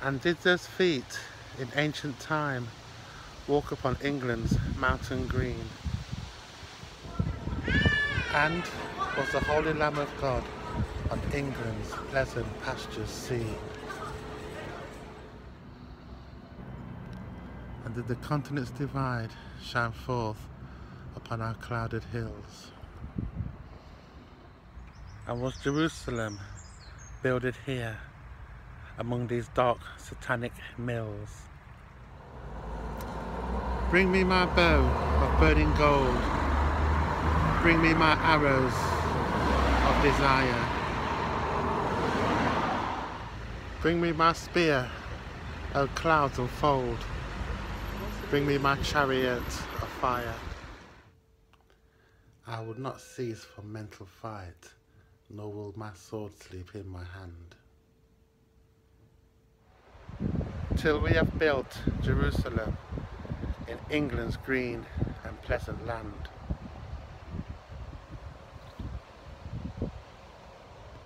And did those feet in ancient time walk upon England's mountain green? And was the Holy Lamb of God on England's pleasant pastures seen? And did the continents divide shine forth upon our clouded hills? And was Jerusalem builded here among these dark satanic mills? Bring me my bow of burning gold. Bring me my arrows of desire. Bring me my spear, O clouds unfold. Bring me my chariot of fire. I would not cease from mental fight, nor will my sword sleep in my hand. Till we have built Jerusalem in England's green and pleasant land.